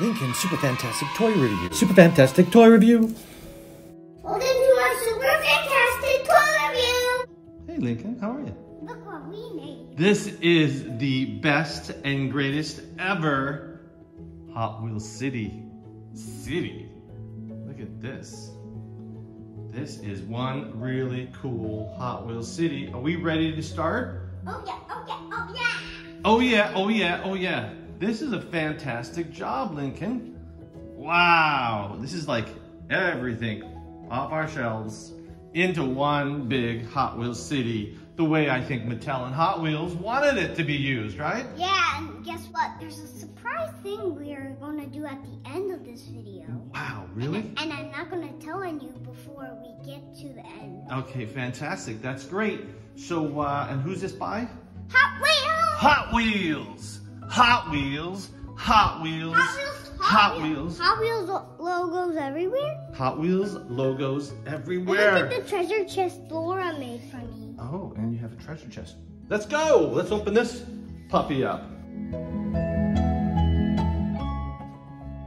Lincoln Super Fantastic Toy Review. Super Fantastic Toy Review. Welcome to our super fantastic toy review. Hey Lincoln, how are you? Look what we made. This is the best and greatest ever Hot Wheels City. City. Look at this. This is one really cool Hot Wheels City. Are we ready to start? Oh yeah, oh yeah, oh yeah. Oh yeah, oh yeah, oh yeah. This is a fantastic job, Lincoln. Wow, this is like everything off our shelves into one big Hot Wheels City, the way I think Mattel and Hot Wheels wanted it to be used, right? Yeah, and guess what? There's a surprise thing we're gonna do at the end of this video. Wow, really? And I'm not gonna tell on you before we get to the end. Okay, fantastic. That's great. So, uh, and who's this by? Hot Wheels! Hot Wheels! Hot Wheels! Hot Wheels! Hot Wheels! Hot Wheels! Hot Wheels logos everywhere. Hot Wheels logos And everywhere. look at the treasure chest Laura made for me. Oh, and you have a treasure chest. Let's go. Let's open this puppy up.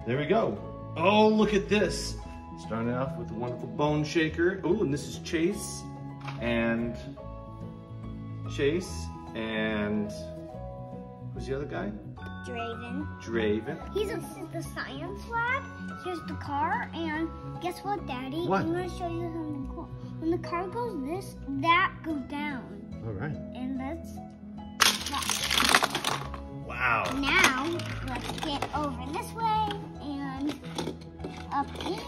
There we go. Oh, look at this. Starting off with a wonderful bone shaker. Oh, and this is Chase and Chase and who's the other guy? Draven. Draven. He's at the science lab. Here's the car, and guess what, Daddy? What? I'm gonna show you something cool. When the car goes this, that goes down, All right. and that's Wow. now. Let's get over this way and up here,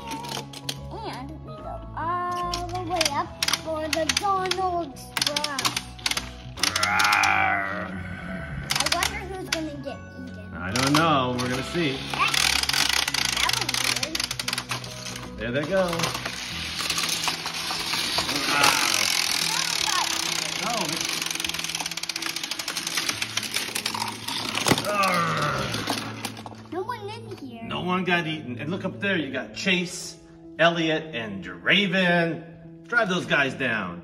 and we go all the way up for the Donald don't know. We're gonna see. That, that was weird. There they go. Wow. No. Arrgh. No one in here. No one got eaten. And look up there, you got Chase, Elliot, and Draven. Drive those guys down.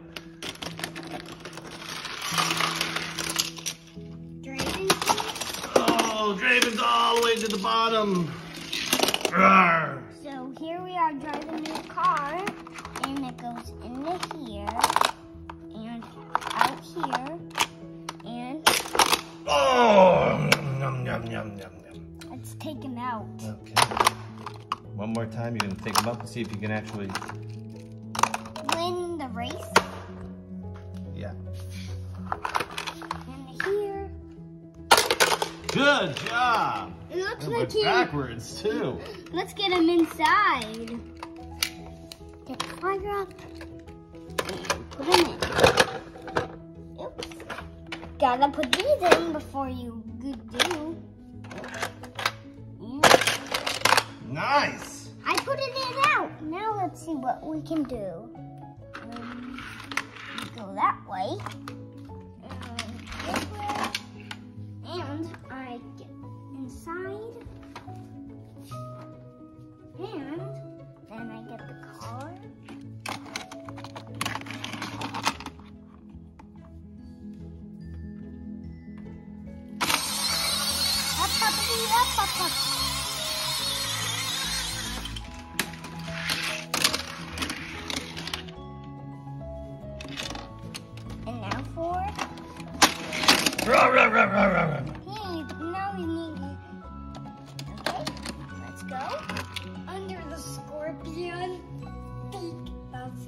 Oh, Draven's all the way to the bottom. Arrgh. So here we are driving the car, and it goes into here, and out here, and Oh, yum, yum, yum, yum, yum. let's take him out. Okay. One more time, you can take them up and see if you can actually, Win the race, Good job. It looks It like he. backwards too. Let's get him inside. Get the fire up and put him in. Oops. Gotta put these in before you good do. Nice. I put it in out. Now let's see what we can do. Um, go that way. Hey, now we need. Okay, let's go under the scorpion. Beak. That's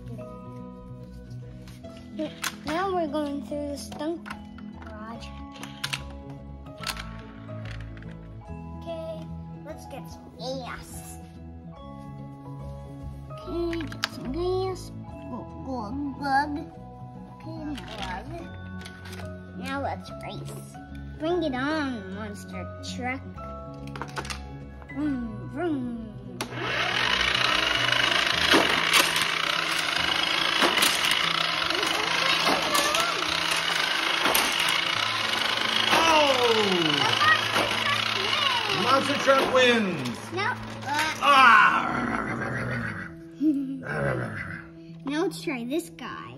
good. Now we're going through the stunt garage. Okay, let's get some gas. Okay, get some gas. Glug, glug, glug. Okay, glug. Now let's race. Bring it on, monster truck. Vroom, vroom. Oh! Monster truck wins. No, uh, Ah! Now let's try this guy.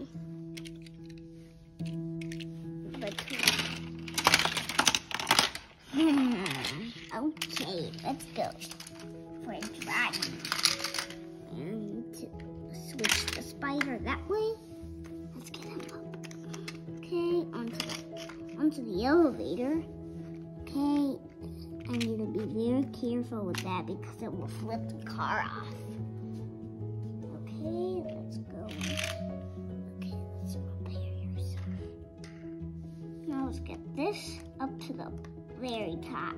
Elevator. Okay, I need to be very careful with that because it will flip the car off. Okay, let's go. Okay, let's repair yourself. Now let's get this up to the very top.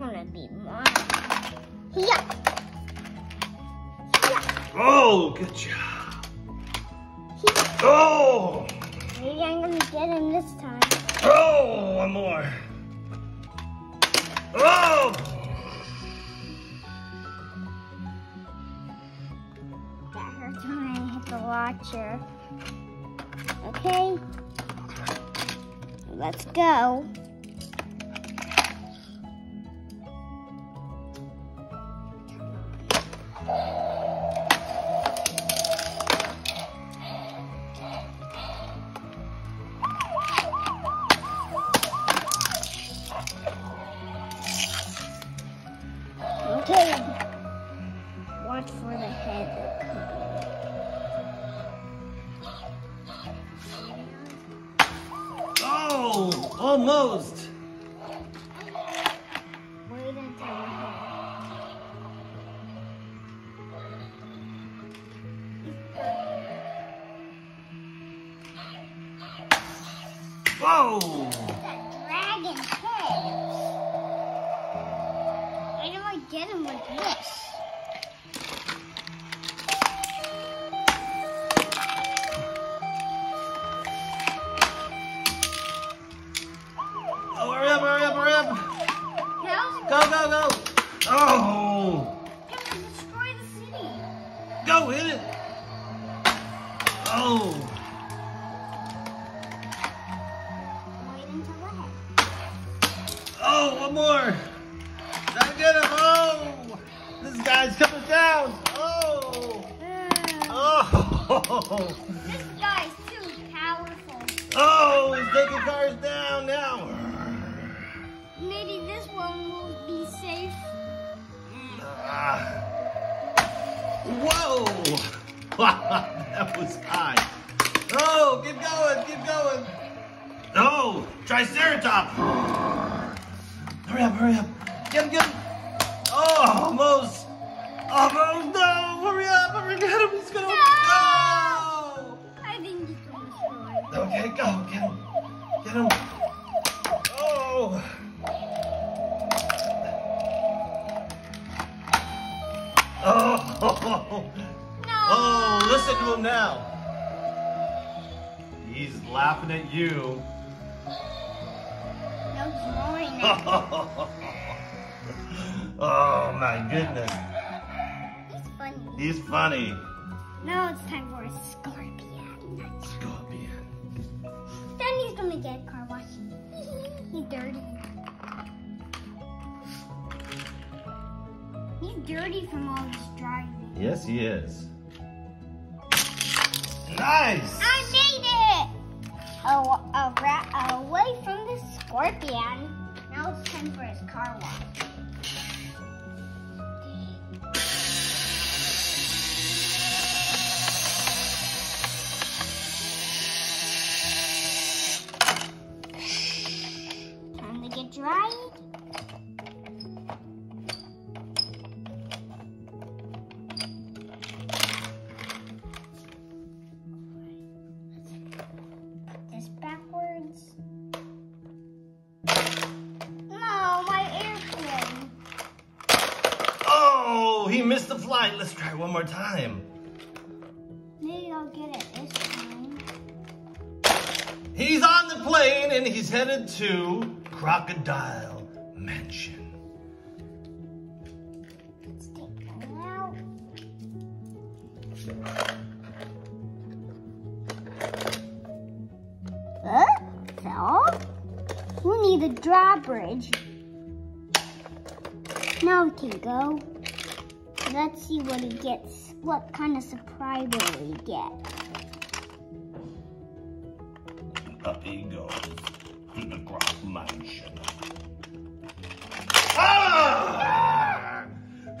Gonna be mine. Yeah. Yeah. Oh, good job. Oh! Maybe I'm gonna get him this time. Oh, one more. Oh! That hurts when I hit the watcher. Okay. Let's go. Whoa! Dragon head. I get him with this? Oh, one more. Get him. Oh! This guy's coming down. Oh! Oh! This guy's too powerful. Oh, he's taking cars down now. Maybe this one will be safe. Ah. Whoa! that was high. Oh, keep going, keep going. No, Triceratops. Hurry up, hurry up. Get him, get him. Oh, almost. Almost, no. Hurry up, hurry up. Get him. He's gonna. No. I think he's gonna destroy. Okay, go. Get him. Get him. Oh. Oh. No. Oh, listen to him now. He's laughing at you. Oh my goodness. He's funny. He's funny. Now it's time for a scorpion. Scorpion. Then he's gonna get car wash. he's dirty. He's dirty from all this driving. Yes, he is. Nice. I made it! Oh, a rat away from scorpion. Now it's time for his car wash. right, one more time. Maybe I'll get it this time. He's on the plane and he's headed to Crocodile Mansion. Let's take that out. Uh, so, we need a drawbridge. Now we can go. Let's see what he gets. What kind of surprise will he get? Up he goes to the Croc Mansion. Ah!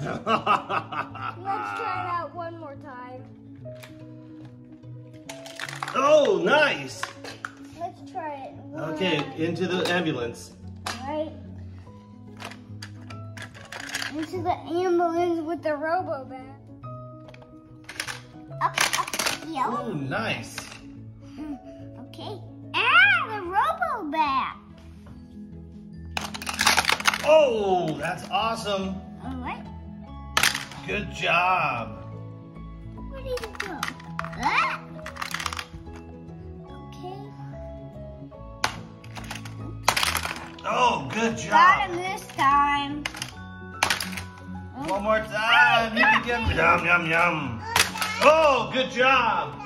Let's try that one more time. oh, nice. Let's try it. Okay, into the ambulance. The ambulance with the robo bat. Up, up, yellow. Oh, nice. Okay. Ah, the robo bat. Oh, that's awesome. All right. Good job. Where did it go? Ah. Okay. Oh, good Got job. Him this time. One more time. You can get yum yum yum. Oh, good job.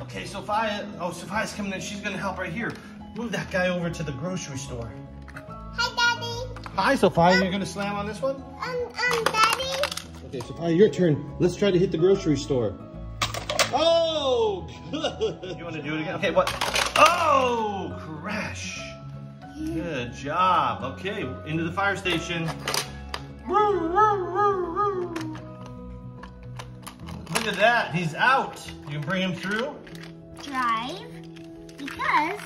Okay, Sophia. Oh, Sophia's coming in. She's gonna help right here. Move that guy over to the grocery store. Hi, Daddy. Hi, Sophia. You're gonna slam on this one? Um, um, Daddy. Okay, Sophia, your turn. Let's try to hit the grocery store. Oh, good. You want to do it again? Okay, what? Oh, crash. Good job. Okay, into the fire station. Look at that. He's out. You can bring him through. Drive. Because.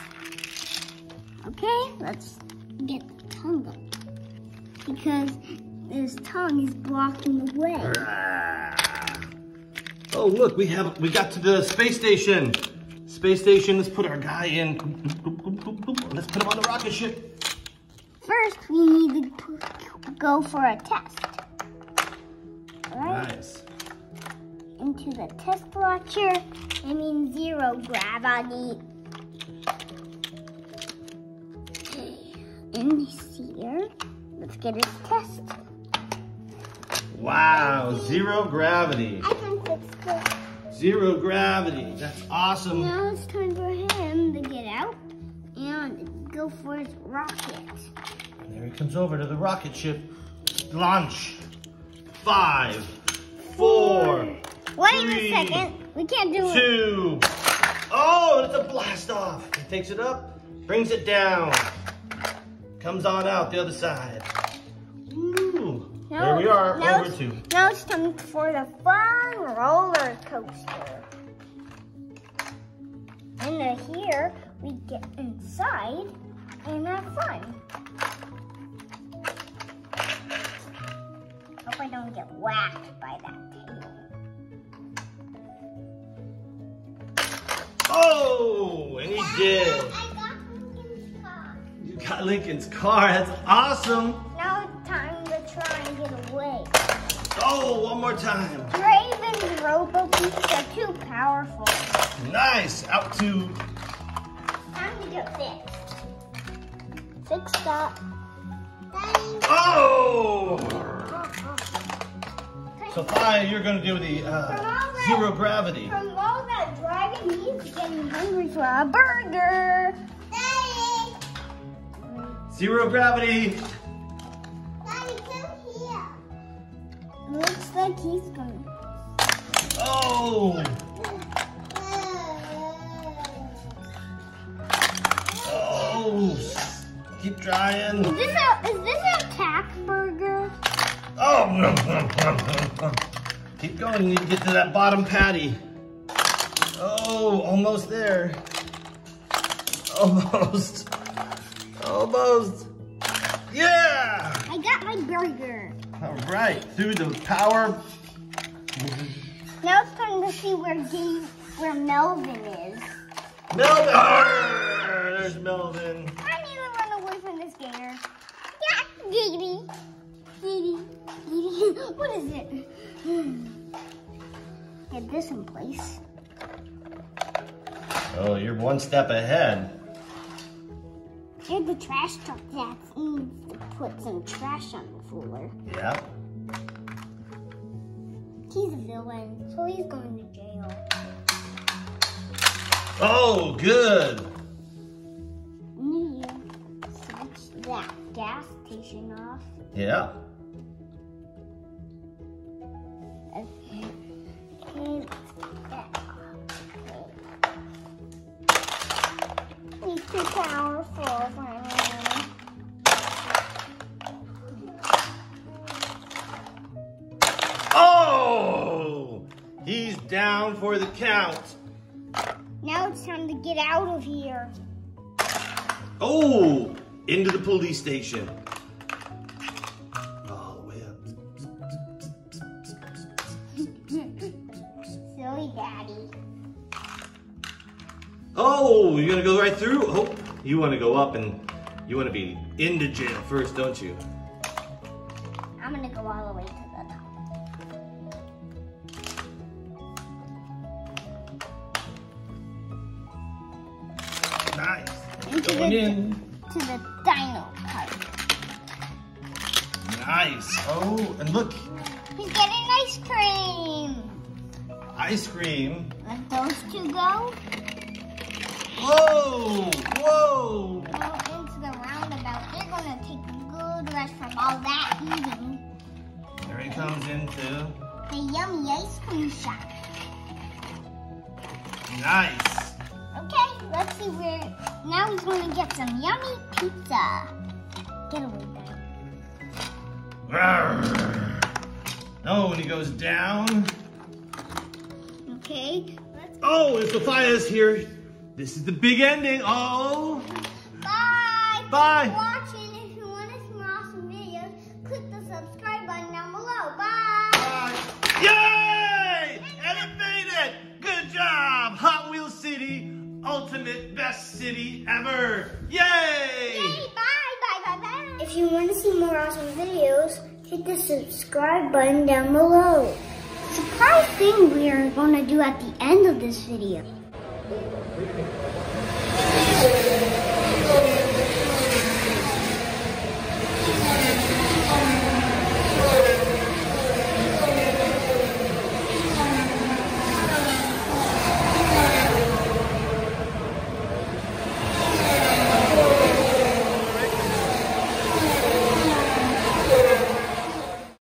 Okay, let's get the tongue up. Because his tongue is blocking the way. Ah. Oh, look, we have we got to the space station. Space station. Let's put our guy in. Let's put him on the rocket ship. First, we need to go for a test. Alright, Nice. into the test launcher. I mean zero gravity. In here, let's get his test. Wow, zero gravity. I can fix this. Zero gravity. That's awesome. Now it's time for him to get out and go for his rocket. There he comes over to the rocket ship. Launch. Five, four, Wait Three, a second. We can't do it. two. Oh, it's a blast off. He takes it up, brings it down. Comes on out the other side. Ooh. There we are, now over to. Now it's time for the fun roller coaster. And then here we get inside and have fun. Hope I don't get whacked by that tail. Oh, and he did. I got Lincoln's car. You got Lincoln's car. That's awesome. Now it's time to try and get away. Oh, one more time. Draven's robo beats are too powerful. Nice. Out to. Get fixed. Fix that. Oh! Sophia, you're going to do the uh, zero gravity. From all that driving, he's getting hungry for a burger. Daddy! Zero gravity. Daddy, come here. Looks like he's. Oh! Oh! Trying. Is this a is this a tack burger? Oh! Keep going. You need to get to that bottom patty. Oh, almost there. Almost. Almost. Yeah! I got my burger. All right, through the power. Now it's time to see where Dave, where Melvin is. Melvin! Arr, there's Melvin. What is it? Hmm. Get this in place. Oh, you're one step ahead. Here's the trash truck that needs to put some trash on the floor. Yeah. He's a villain, so he's going to jail. Oh, good. Need to switch that gas station off. Yeah. Down for the count. Now it's time to get out of here. Oh! Into the police station. All the way up. Silly daddy. Oh, you're gonna go right through? Oh, you wanna go up and you wanna be into jail first, don't you? I'm gonna go all the way Nice. Into Going the, in. to the dino park. Nice. Oh, and look, He's getting ice cream. ice cream. Let those two go. Whoa! Whoa! Go into the roundabout. They're gonna take a good rest from all that eating. There he comes into. The yummy ice cream shop. Nice. Let's see where. Now he's gonna get some yummy pizza. Get away, man. Rawr. Oh, and he goes down. Okay, let's Oh, and Sophia's here. This is the big ending. Oh. Bye. Bye. Thanks ultimate best city ever! Yay! Yay, bye, bye, bye, bye. If you want to see more awesome videos, hit the subscribe button down below. Surprise thing we are going to do at the end of this video.